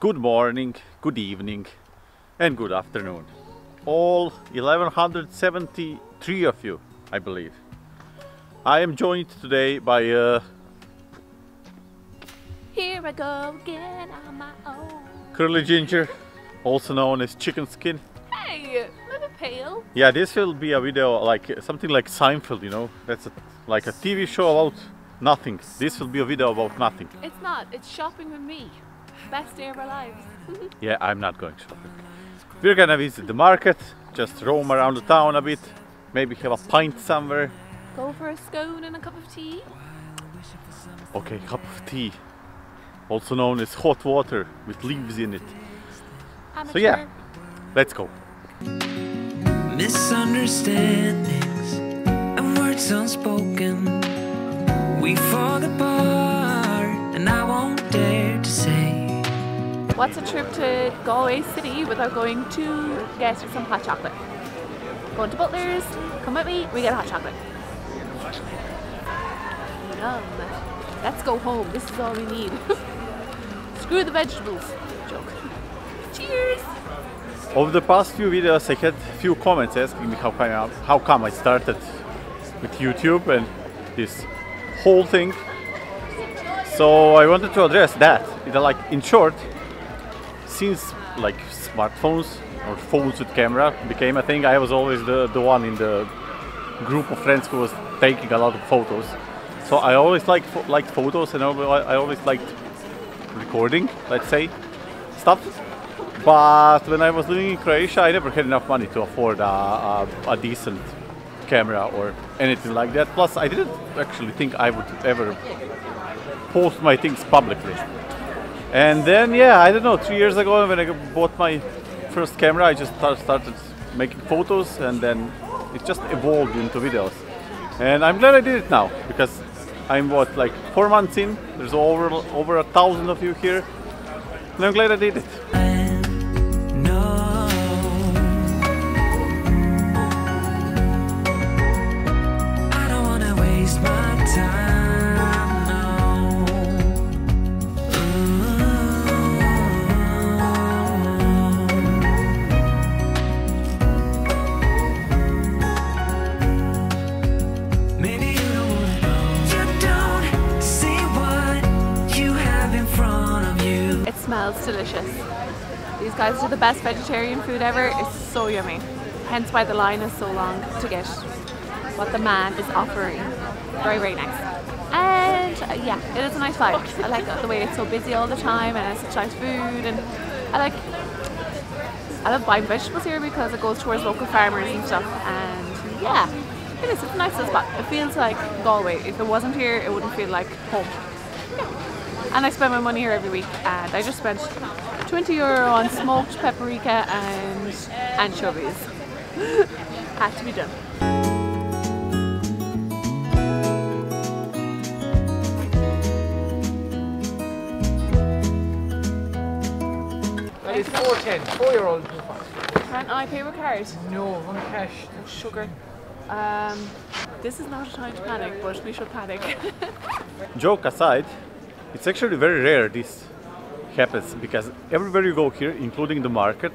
good morning, good evening, and good afternoon. All 1173 of you, I believe. I am joined today by uh, Here I go again on my own. Curly Ginger, also known as Chicken Skin. Hey, I'm a pale. Yeah, this will be a video like something like Seinfeld, you know? That's a, like a TV show about nothing. This will be a video about nothing. It's not, it's shopping with me. Best day of our lives. Yeah, I'm not going shopping. We're gonna visit the market, just roam around the town a bit, maybe have a pint somewhere. Go for a scone and a cup of tea. Okay, cup of tea, also known as hot water with leaves in it. Amateur. So yeah, let's go. Misunderstandings and words unspoken. We fall apart, and I won't dare to say. What's a trip to Galway City without going to get some hot chocolate? Going to Butler's, come with me, we get hot chocolate. Yum. Let's go home, this is all we need. Screw the vegetables. Joke. Cheers! Over the past few videos, I had few comments asking me how come, I, how come I started with YouTube and this whole thing. So I wanted to address that. Like in short, since like smartphones or phones with camera became a thing, I was always the, the one in the group of friends who was taking a lot of photos. So I always liked liked photos and I always liked recording, let's say, stuff. But when I was living in Croatia, I never had enough money to afford a, a, a decent camera or anything like that. Plus, I didn't actually think I would ever post my things publicly. And then, yeah, I don't know, three years ago when I bought my first camera, I just started making photos and then it just evolved into videos. And I'm glad I did it now because I'm what, like four months in, there's over, over a thousand of you here, and I'm glad I did it. Delicious. These guys do the best vegetarian food ever. It's so yummy. Hence why the line is so long to get what the man is offering. Very, very nice. And uh, yeah, it is a nice vibe. I like the way it's so busy all the time and it's such nice food and I like I love buying vegetables here because it goes towards local farmers and stuff and yeah, it is it's a nice spot. It feels like Galway. If it wasn't here it wouldn't feel like home. And I spend my money here every week and I just spent 20 euro on smoked paprika and anchovies. Had to be done. That is 410, four year old will. Can I pay with card? No, on cash. No sugar. Um, this is not a time to panic, but we should panic. Joke aside, it's actually very rare this happens because everywhere you go here, including the market,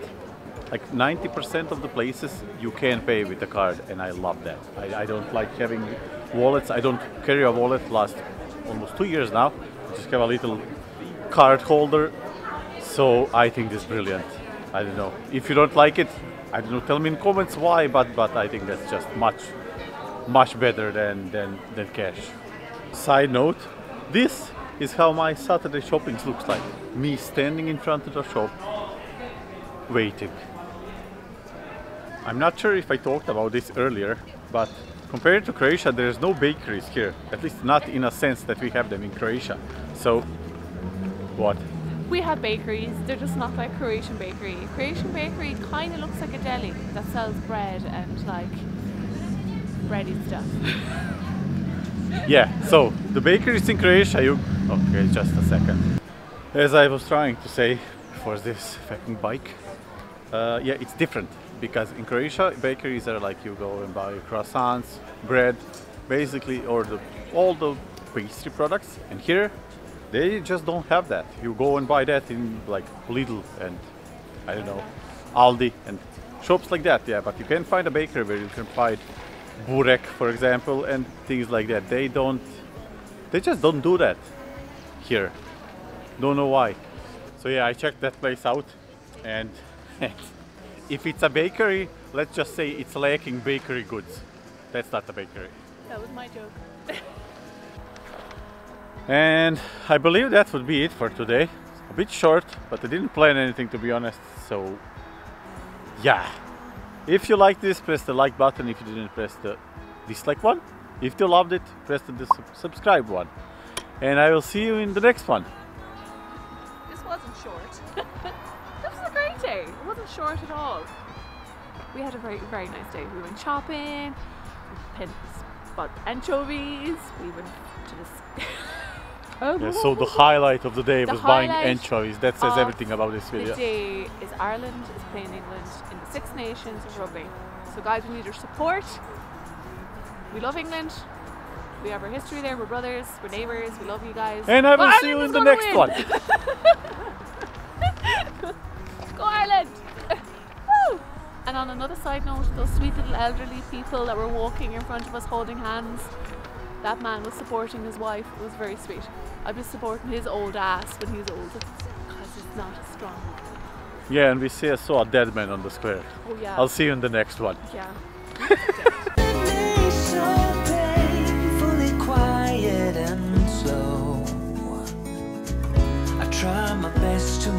like 90% of the places you can pay with a card, and I love that. I, I don't like having wallets. I don't carry a wallet last almost two years now. I just have a little card holder. So I think this is brilliant. I don't know. If you don't like it, I don't know. Tell me in comments why, but but I think that's just much much better than than, than cash. Side note, this is how my Saturday shopping looks like. Me standing in front of the shop, waiting. I'm not sure if I talked about this earlier, but compared to Croatia, there's no bakeries here. At least not in a sense that we have them in Croatia. So, what? we have bakeries, they're just not like Croatian bakery. Croatian bakery kind of looks like a deli that sells bread and like bready stuff. Yeah, so the bakeries in Croatia, you. Okay, just a second. As I was trying to say for this fucking bike, uh, yeah, it's different because in Croatia, bakeries are like you go and buy croissants, bread, basically, or the, all the pastry products, and here They just don't have that. You go and buy that in like Lidl and I don't know, Aldi and shops like that. Yeah, but you can find a bakery where you can find burek, for example, and things like that. They don't. They just don't do that here. Don't know why. So yeah, I checked that place out, and if it's a bakery, let's just say it's lacking bakery goods. That's not a bakery. That was my joke. And I believe that would be it for today. A bit short, but I didn't plan anything to be honest. So, yeah. If you liked this, press the like button. If you didn't, press the dislike one. If you loved it, press the subscribe one. And I will see you in the next one. This wasn't short. this was a great day. It wasn't short at all. We had a very, very nice day. We went shopping, we pin- bought anchovies, we went to this. oh, Yeah, so the highlight of the day The was buying anchovies. That says everything about this video. The day is Ireland is playing England in the Six Nations rugby. So, guys, we need your support. We love England. We have our history there. We're brothers. We're neighbours. We love you guys. And I will see you in the next gonna one. Go Ireland! Woo! And on another side note, those sweet little elderly people that were walking in front of us holding hands, that man was supporting his wife. It was very sweet. I was supporting his old ass when he's old because he's not as strong. Yeah, and we see I saw a dead man on the square. Oh yeah. I'll see you in the next one. yeah. Me so painfully quiet and slow. I try my best to move